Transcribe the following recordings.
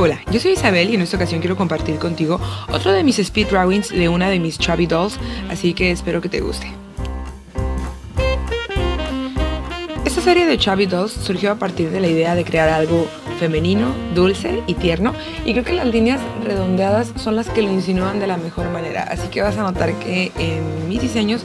Hola, yo soy Isabel y en esta ocasión quiero compartir contigo otro de mis speed drawings de una de mis Chubby Dolls, así que espero que te guste. Esta serie de Chubby Dolls surgió a partir de la idea de crear algo femenino, dulce y tierno y creo que las líneas redondeadas son las que lo insinúan de la mejor manera, así que vas a notar que en mis diseños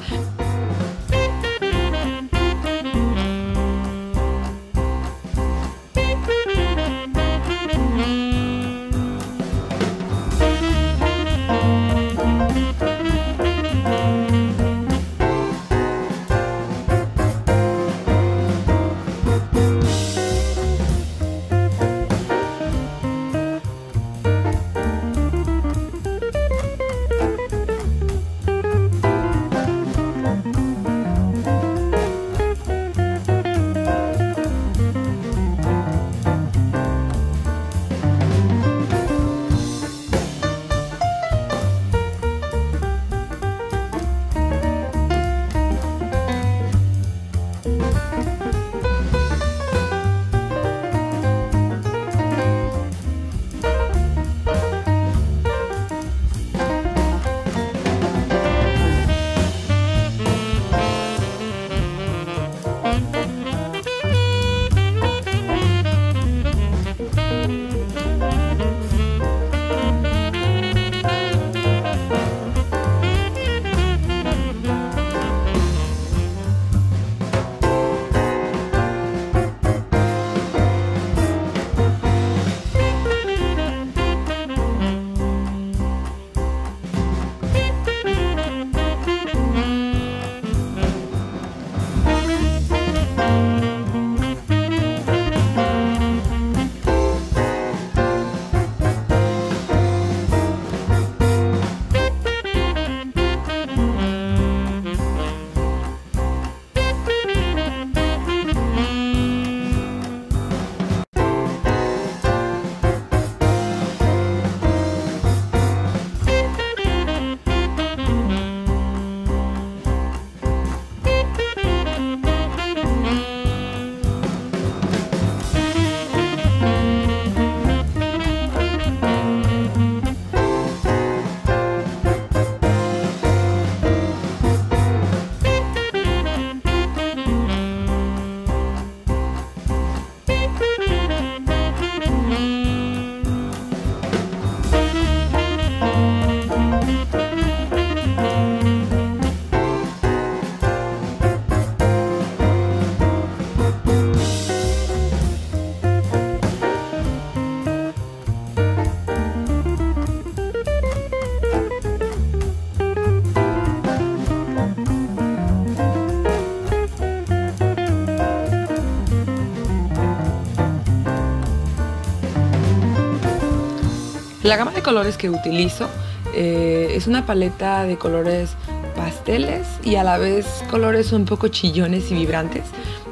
La gama de colores que utilizo eh, es una paleta de colores pasteles y a la vez colores un poco chillones y vibrantes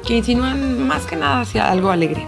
que insinúan más que nada hacia algo alegre.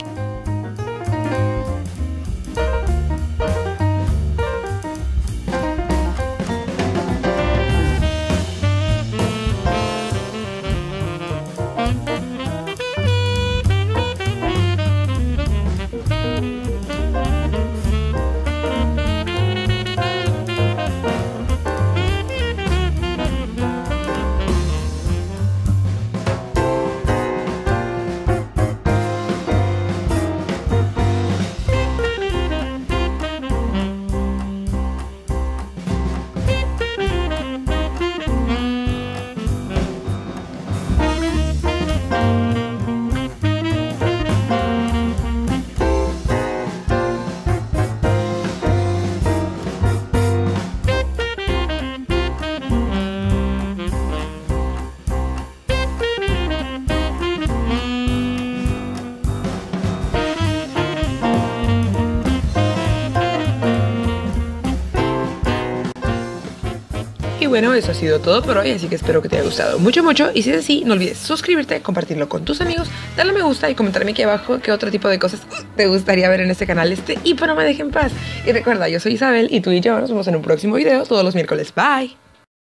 Y bueno, eso ha sido todo por hoy, así que espero que te haya gustado mucho, mucho. Y si es así, no olvides suscribirte, compartirlo con tus amigos, darle me gusta y comentarme aquí abajo qué otro tipo de cosas te gustaría ver en este canal este y pero me dejen paz. Y recuerda, yo soy Isabel y tú y yo nos vemos en un próximo video todos los miércoles. Bye.